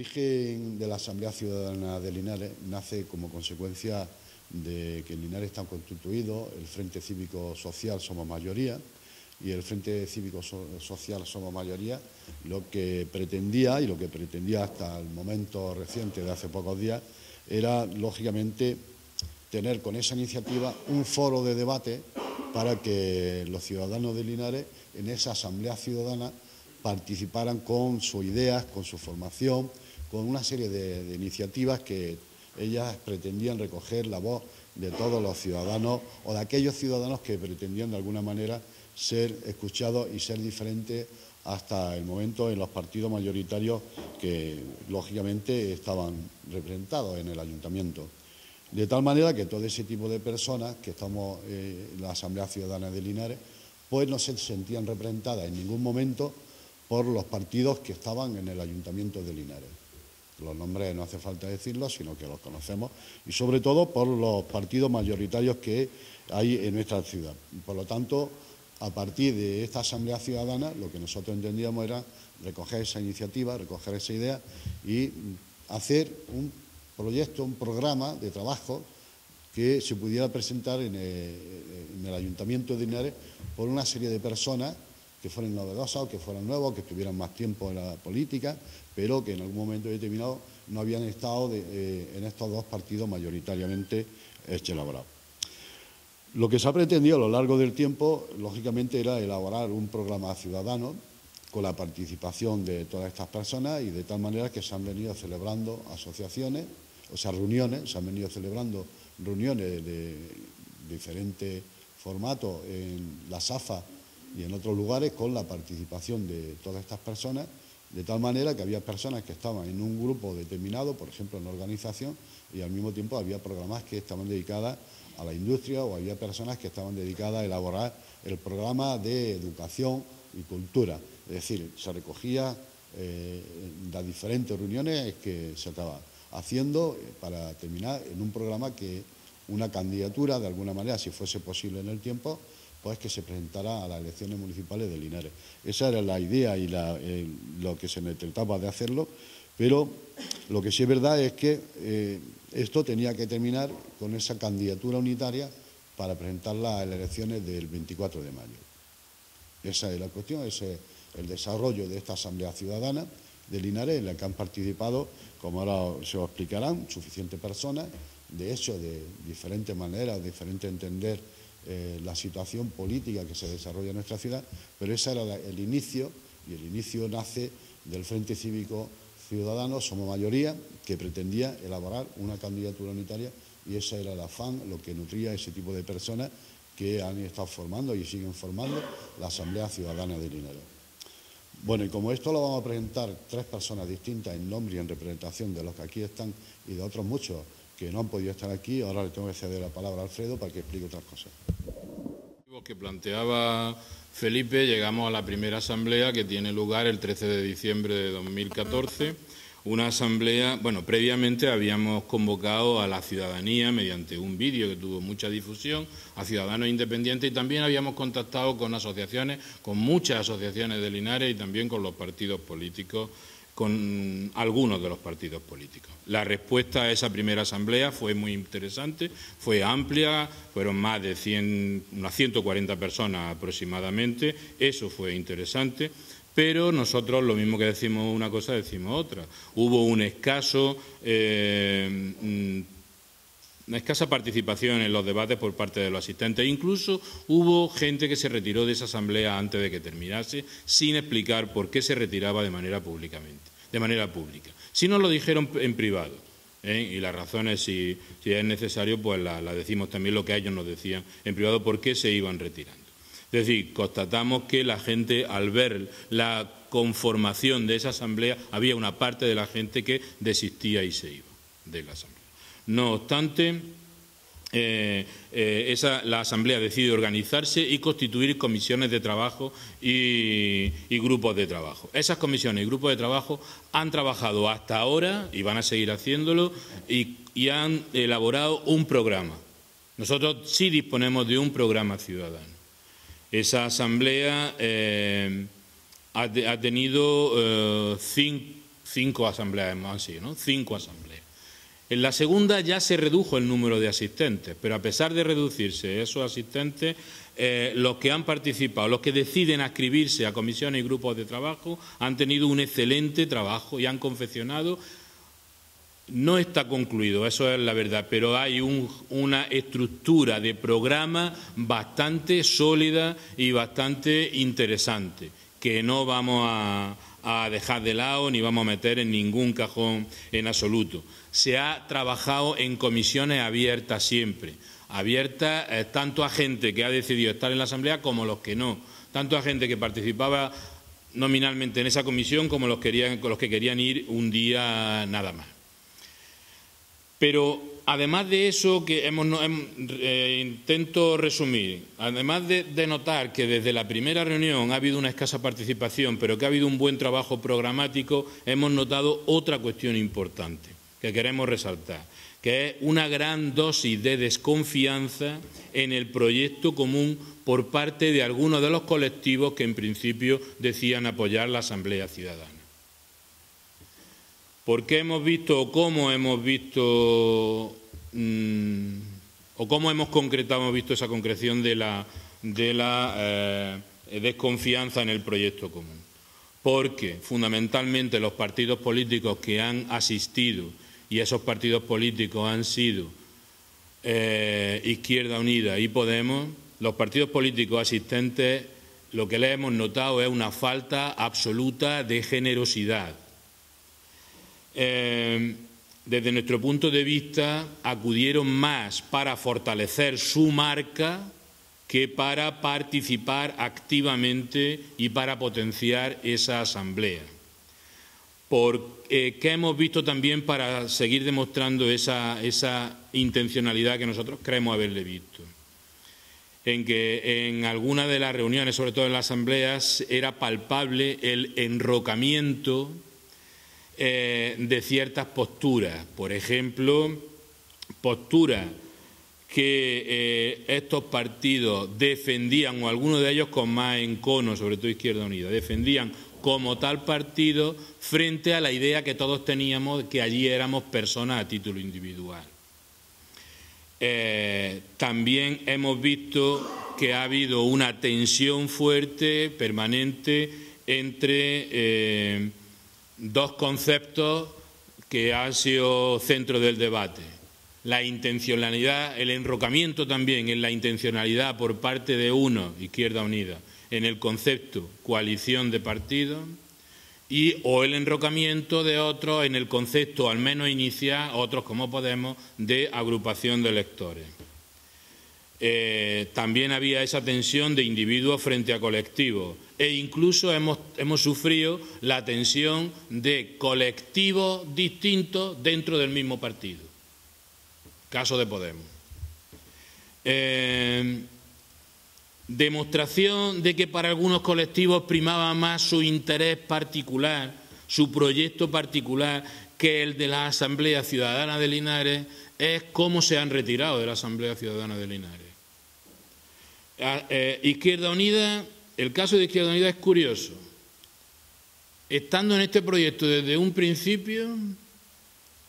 origen de la Asamblea Ciudadana de Linares nace como consecuencia de que Linares están constituidos el Frente Cívico Social Somos Mayoría y el Frente Cívico Social Somos Mayoría lo que pretendía y lo que pretendía hasta el momento reciente de hace pocos días era lógicamente tener con esa iniciativa un foro de debate para que los ciudadanos de Linares en esa Asamblea Ciudadana participaran con sus ideas, con su formación, con una serie de, iniciativas que ellas pretendían recoger la voz de todos los ciudadanos o de aquellos ciudadanos que pretendían de alguna manera ser escuchados y ser diferentes hasta el momento en los partidos mayoritarios que lógicamente estaban representados en el ayuntamiento. De tal manera que todo ese tipo de personas que estamos eh, en la Asamblea Ciudadana de Linares, pues no se sentían representadas en ningún momento por los partidos que estaban en el Ayuntamiento de Linares. Los nombres no hace falta decirlos, sino que los conocemos, y sobre todo por los partidos mayoritarios que hay en nuestra ciudad. Por lo tanto, a partir de esta Asamblea Ciudadana, lo que nosotros entendíamos era recoger esa iniciativa, recoger esa idea y hacer un proyecto, un programa de trabajo que se pudiera presentar en el, en el Ayuntamiento de Linares por una serie de personas que fueran novedosas o que fueran nuevos, que estuvieran más tiempo en la política, pero que en algún momento determinado no habían estado eh, en estos dos partidos mayoritariamente elaborados. Lo que se ha pretendido a lo largo del tiempo, lógicamente, era elaborar un programa ciudadano con la participación de todas estas personas y de tal manera que se han venido celebrando asociaciones, o sea, reuniones, se han venido celebrando reuniones de diferentes formatos en la SAFA y en otros lugares con la participación de todas estas personas, de tal manera que había personas que estaban en un grupo determinado, por ejemplo en organización, y al mismo tiempo había programas que estaban dedicadas a la industria o había personas que estaban dedicadas a elaborar el programa de educación y cultura. Es decir, se recogía eh, las diferentes reuniones que se estaba haciendo para terminar en un programa que una candidatura, de alguna manera, si fuese posible en el tiempo, pues que se presentara a las elecciones municipales de Linares. Esa era la idea y eh, lo que se me trataba de hacerlo, pero lo que sí es verdad es que eh, esto tenía que terminar con esa candidatura unitaria para presentarla a las elecciones del 24 de mayo. Esa es la cuestión, ese es el desarrollo de esta Asamblea Ciudadana de Linares, en la que han participado, como ahora se lo explicarán, suficientes personas, de hecho, de diferentes maneras, diferente entender eh, la situación política que se desarrolla en nuestra ciudad, pero ese era el inicio, y el inicio nace del Frente Cívico Ciudadano, somos mayoría, que pretendía elaborar una candidatura unitaria y ese era el afán, lo que nutría ese tipo de personas que han estado formando y siguen formando la Asamblea Ciudadana de Linares. Bueno, y como esto lo vamos a presentar tres personas distintas en nombre y en representación de los que aquí están y de otros muchos que no han podido estar aquí. Ahora le tengo que ceder la palabra a Alfredo para que explique otras cosas. Que planteaba Felipe, llegamos a la primera asamblea que tiene lugar el 13 de diciembre de 2014. Una asamblea, bueno, previamente habíamos convocado a la ciudadanía mediante un vídeo que tuvo mucha difusión, a ciudadanos independientes y también habíamos contactado con asociaciones, con muchas asociaciones de Linares y también con los partidos políticos con algunos de los partidos políticos. La respuesta a esa primera asamblea fue muy interesante, fue amplia, fueron más de 100, unas 140 personas aproximadamente, eso fue interesante, pero nosotros lo mismo que decimos una cosa decimos otra. Hubo un escaso eh, una escasa participación en los debates por parte de los asistentes. Incluso hubo gente que se retiró de esa asamblea antes de que terminase, sin explicar por qué se retiraba de manera de manera pública. Si nos lo dijeron en privado, ¿eh? y las razones, si, es necesario, pues la, decimos también lo que ellos nos decían en privado, por qué se iban retirando. Es decir, constatamos que la gente, al ver la conformación de esa asamblea, había una parte de la gente que desistía y se iba de la asamblea. No obstante, eh, eh, la Asamblea decide organizarse y constituir comisiones de trabajo y, grupos de trabajo. Esas comisiones y grupos de trabajo han trabajado hasta ahora y van a seguir haciéndolo y, han elaborado un programa. Nosotros sí disponemos de un programa ciudadano. Esa Asamblea eh, ha, tenido cinco asambleas hemos sido, ¿no? Cinco asambleas. En la segunda ya se redujo el número de asistentes, pero a pesar de reducirse esos asistentes, eh, los que han participado, los que deciden inscribirse a comisiones y grupos de trabajo, han tenido un excelente trabajo y han confeccionado. No está concluido, eso es la verdad, pero hay una estructura de programa bastante sólida y bastante interesante, que no vamos a, a dejar de lado ni vamos a meter en ningún cajón en absoluto. Se ha trabajado en comisiones abiertas siempre, abiertas eh, tanto a gente que ha decidido estar en la Asamblea como los que no, tanto a gente que participaba nominalmente en esa comisión como los, los que querían ir un día nada más. Pero además de eso, que hemos, eh, intento resumir, además de, de, notar que desde la primera reunión ha habido una escasa participación, pero que ha habido un buen trabajo programático, hemos notado otra cuestión importante que queremos resaltar, que es una gran dosis de desconfianza en el proyecto común por parte de algunos de los colectivos que en principio decían apoyar la Asamblea Ciudadana. ¿Por qué hemos visto o cómo hemos visto mm, o cómo hemos concretado, hemos visto esa concreción de la, de la eh, desconfianza en el proyecto común? Porque fundamentalmente los partidos políticos que han asistido y esos partidos políticos han sido eh, Izquierda Unida y Podemos, los partidos políticos asistentes lo que le hemos notado es una falta absoluta de generosidad. Eh, desde nuestro punto de vista, acudieron más para fortalecer su marca que para participar activamente y para potenciar esa asamblea por eh, hemos visto también para seguir demostrando esa, intencionalidad que nosotros creemos haberle visto. En que en algunas de las reuniones, sobre todo en las asambleas, era palpable el enrocamiento eh, de ciertas posturas. Por ejemplo, posturas que eh, estos partidos defendían, o algunos de ellos con más encono, sobre todo Izquierda Unida, defendían como tal partido frente a la idea que todos teníamos que allí éramos personas a título individual. Eh, también hemos visto que ha habido una tensión fuerte, permanente, entre dos conceptos que han sido centro del debate. La intencionalidad, el enrocamiento también en la intencionalidad por parte de uno, Izquierda Unida, en el concepto coalición de partidos y o el enrocamiento de otros en el concepto, al menos inicial, otros como Podemos, de agrupación de electores. Eh, también había esa tensión de individuos frente a colectivos e incluso hemos, hemos sufrido la tensión de colectivos distintos dentro del mismo partido. Caso de Podemos. Eh, demostración de que para algunos colectivos primaba más su interés particular, su proyecto particular, que el de la Asamblea Ciudadana de Linares, es cómo se han retirado de la Asamblea Ciudadana de Linares. Eh, Izquierda Unida, el caso de Izquierda Unida es curioso. Estando en este proyecto desde un principio,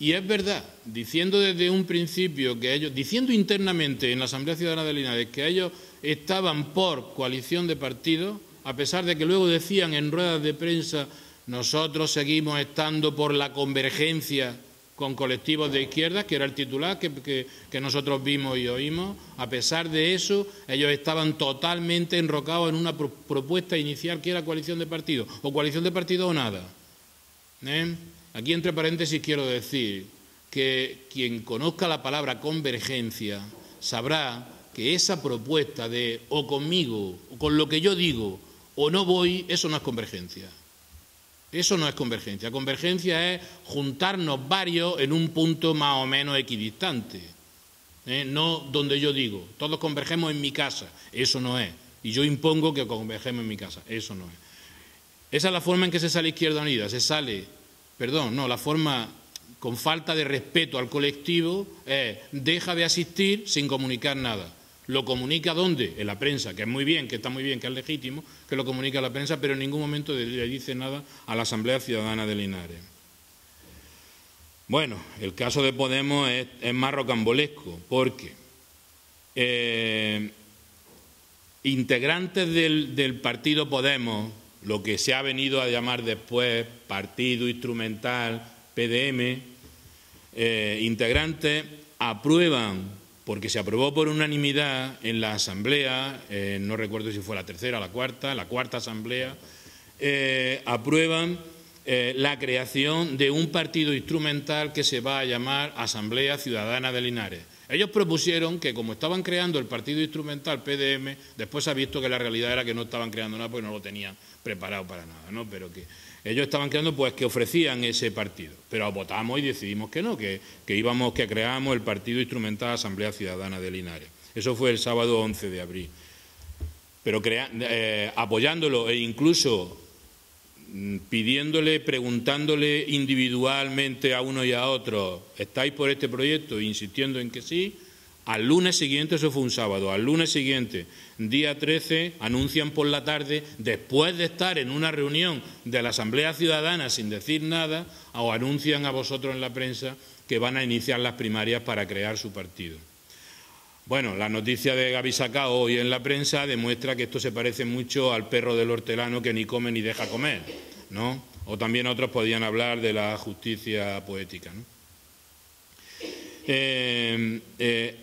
y es verdad, diciendo desde un principio que ellos, diciendo internamente en la Asamblea Ciudadana de Linares que ellos estaban por coalición de partidos, a pesar de que luego decían en ruedas de prensa nosotros seguimos estando por la convergencia con colectivos de izquierda, que era el titular que, nosotros vimos y oímos, a pesar de eso, ellos estaban totalmente enrocados en una propuesta inicial que era coalición de partidos, o coalición de partidos o nada. ¿Eh? Aquí, entre paréntesis, quiero decir que quien conozca la palabra convergencia sabrá que esa propuesta de o conmigo, o con lo que yo digo, o no voy, eso no es convergencia. Eso no es convergencia. Convergencia es juntarnos varios en un punto más o menos equidistante. ¿eh? No donde yo digo, todos convergemos en mi casa. Eso no es. Y yo impongo que convergemos en mi casa. Eso no es. Esa es la forma en que se sale Izquierda Unida. Se sale perdón, no, la forma con falta de respeto al colectivo es deja de asistir sin comunicar nada. ¿Lo comunica dónde? En la prensa, que es muy bien, que está muy bien, que es legítimo, que lo comunica a la prensa, pero en ningún momento le dice nada a la Asamblea Ciudadana de Linares. Bueno, el caso de Podemos es, más rocambolesco, porque eh, integrantes del, partido Podemos, lo que se ha venido a llamar después Partido Instrumental, PDM, eh, integrantes aprueban, porque se aprobó por unanimidad en la Asamblea, eh, no recuerdo si fue la tercera la cuarta, la cuarta Asamblea, aprueban eh, la creación de un partido instrumental que se va a llamar Asamblea Ciudadana de Linares. Ellos propusieron que como estaban creando el partido instrumental PDM, después ha visto que la realidad era que no estaban creando nada porque no lo tenían preparado para nada, ¿no? Pero que ellos estaban creando pues que ofrecían ese partido. Pero votamos y decidimos que no, que, íbamos, que creamos el partido instrumental Asamblea Ciudadana de Linares. Eso fue el sábado 11 de abril. Pero eh, apoyándolo e incluso Mm, pidiéndole, preguntándole individualmente a uno y a otro, ¿estáis por este proyecto? Insistiendo en que sí. Al lunes siguiente, eso fue un sábado, al lunes siguiente, día 13, anuncian por la tarde, después de estar en una reunión de la Asamblea Ciudadana sin decir nada, o anuncian a vosotros en la prensa que van a iniciar las primarias para crear su partido. Bueno, la noticia de Gaby Sacao hoy en la prensa demuestra que esto se parece mucho al perro del hortelano que ni come ni deja comer, ¿no? O también otros podían hablar de la justicia poética, ¿no? Eh, eh,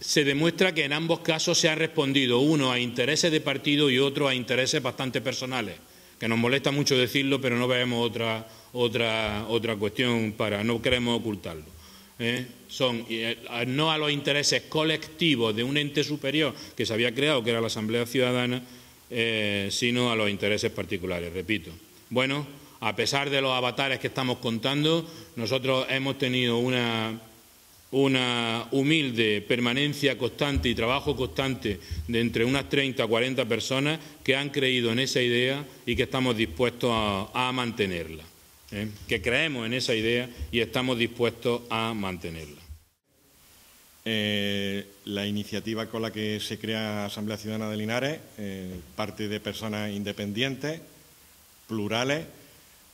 se demuestra que en ambos casos se ha respondido, uno a intereses de partido y otro a intereses bastante personales, que nos molesta mucho decirlo, pero no vemos otra, otra, otra cuestión para, no queremos ocultarlo. ¿eh? son eh, no a los intereses colectivos de un ente superior que se había creado, que era la Asamblea Ciudadana, eh, sino a los intereses particulares, repito. Bueno, a pesar de los avatares que estamos contando, nosotros hemos tenido una, una humilde permanencia constante y trabajo constante de entre unas 30 o 40 personas que han creído en esa idea y que estamos dispuestos a mantenerla. ¿eh? que creemos en esa idea y estamos dispuestos a mantenerla. Eh, la iniciativa con la que se crea Asamblea Ciudadana de Linares eh, parte de personas independientes, plurales,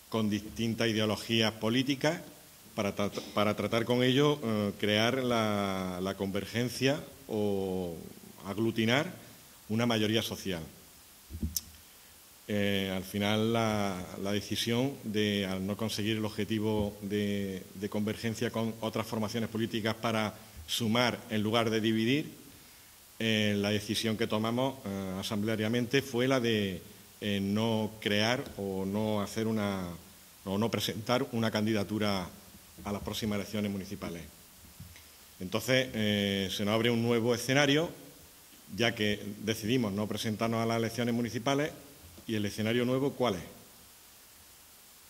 con distintas ideologías políticas, para, tratar con ello crear la convergencia o aglutinar una mayoría social. Eh, al final la, decisión de, al no conseguir el objetivo de, convergencia con otras formaciones políticas para sumar en lugar de dividir, eh, la decisión que tomamos eh, asambleariamente fue la de no crear o no hacer una o no presentar una candidatura a las próximas elecciones municipales. Entonces se nos abre un nuevo escenario, ya que decidimos no presentarnos a las elecciones municipales ¿Y el escenario nuevo cuál es?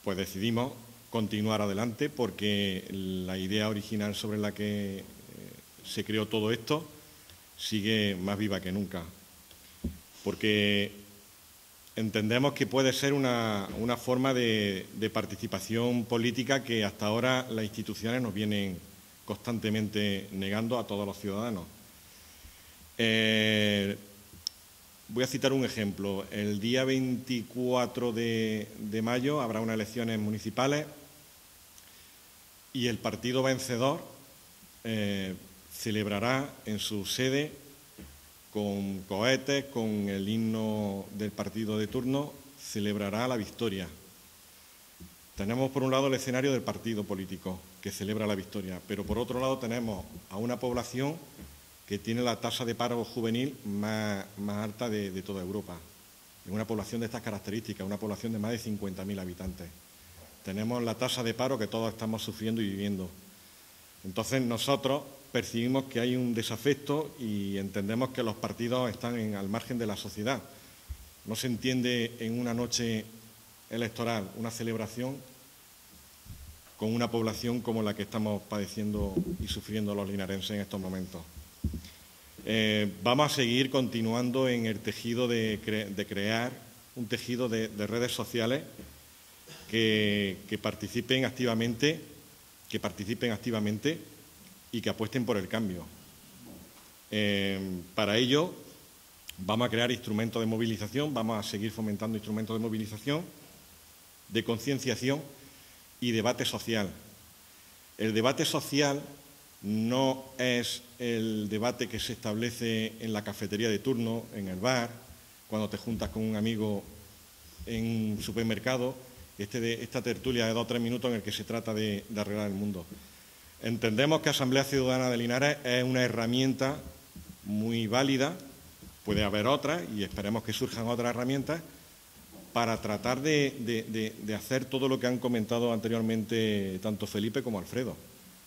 Pues decidimos continuar adelante porque la idea original sobre la que eh, se creó todo esto sigue más viva que nunca. Porque entendemos que puede ser una, forma de, participación política que hasta ahora las instituciones nos vienen constantemente negando a todos los ciudadanos. Eh, Voy a citar un ejemplo. El día 24 de, mayo habrá unas elecciones municipales y el partido vencedor eh, celebrará en su sede con cohetes, con el himno del partido de turno, celebrará la victoria. Tenemos por un lado el escenario del partido político que celebra la victoria, pero por otro lado tenemos a una población que tiene la tasa de paro juvenil más, alta de, toda Europa. En una población de estas características, una población de más de 50.000 habitantes. Tenemos la tasa de paro que todos estamos sufriendo y viviendo. Entonces nosotros percibimos que hay un desafecto y entendemos que los partidos están al margen de la sociedad. No se entiende en una noche electoral una celebración con una población como la que estamos padeciendo y sufriendo los linarenses en estos momentos. Eh, vamos a seguir continuando en el tejido de, crear un tejido de, redes sociales que, participen activamente, que participen activamente y que apuesten por el cambio. Eh, para ello vamos a crear instrumentos de movilización, vamos a seguir fomentando instrumentos de movilización, de concienciación y debate social. El debate social no es el debate que se establece en la cafetería de turno, en el bar, cuando te juntas con un amigo en un supermercado, este esta tertulia de dos o tres minutos en el que se trata de, de arreglar el mundo. Entendemos que Asamblea Ciudadana de Linares es una herramienta muy válida, puede haber otras y esperemos que surjan otras herramientas para tratar de, hacer todo lo que han comentado anteriormente tanto Felipe como Alfredo,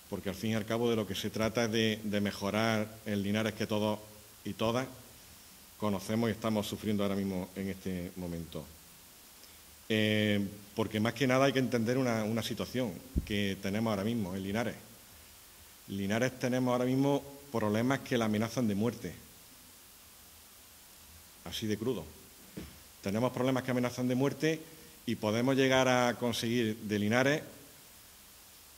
porque al fin y al cabo de lo que se trata es de, mejorar el Linares que todos y todas conocemos y estamos sufriendo ahora mismo en este momento. Eh, porque más que nada hay que entender una, una situación que tenemos ahora mismo en Linares. Linares tenemos ahora mismo problemas que la amenazan de muerte, así de crudo tenemos problemas que amenazan de muerte y podemos llegar a conseguir de Linares,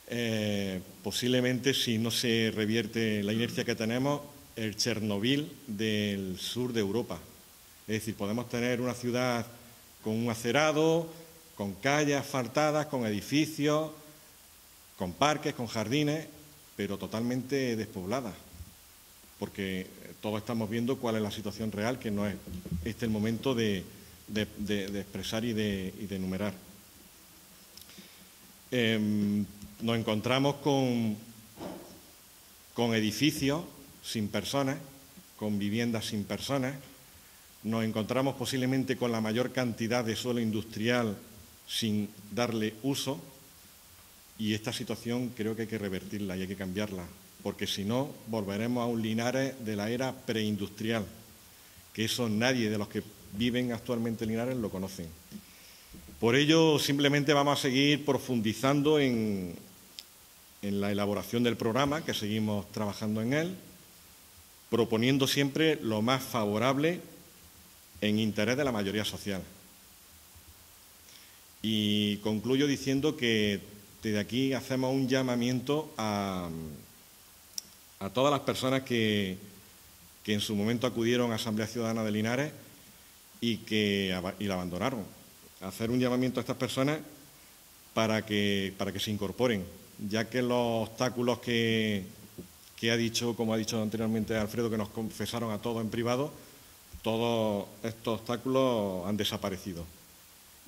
eh, posiblemente si no se revierte la inercia que tenemos, el Chernobyl del sur de Europa. Es decir, podemos tener una ciudad con un acerado, con calles asfaltadas, con edificios, con parques, con jardines, pero totalmente despobladas, porque todos estamos viendo cuál es la situación real, que no es este el momento de, de, expresar y de, enumerar. Em, nos encontramos con, con edificios sin personas, con viviendas sin personas, nos encontramos posiblemente con la mayor cantidad de suelo industrial sin darle uso y esta situación creo que hay que revertirla y hay que cambiarla, porque si no volveremos a un Linares de la era preindustrial, que eso nadie de los que viven actualmente en Linares lo conocen. Por ello, simplemente vamos a seguir profundizando en, en la elaboración del programa, que seguimos trabajando en él, proponiendo siempre lo más favorable en interés de la mayoría social. Y concluyo diciendo que desde aquí hacemos un llamamiento a, todas las personas que, que en su momento acudieron a Asamblea Ciudadana de Linares y que la abandonaron. Hacer un llamamiento a estas personas para que, para que se incorporen, ya que los obstáculos que, que ha dicho, como ha dicho anteriormente Alfredo, que nos confesaron a todos en privado, todos estos obstáculos han desaparecido.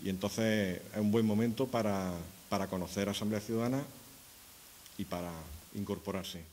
Y entonces es un buen momento para, para conocer Asamblea Ciudadana y para incorporarse.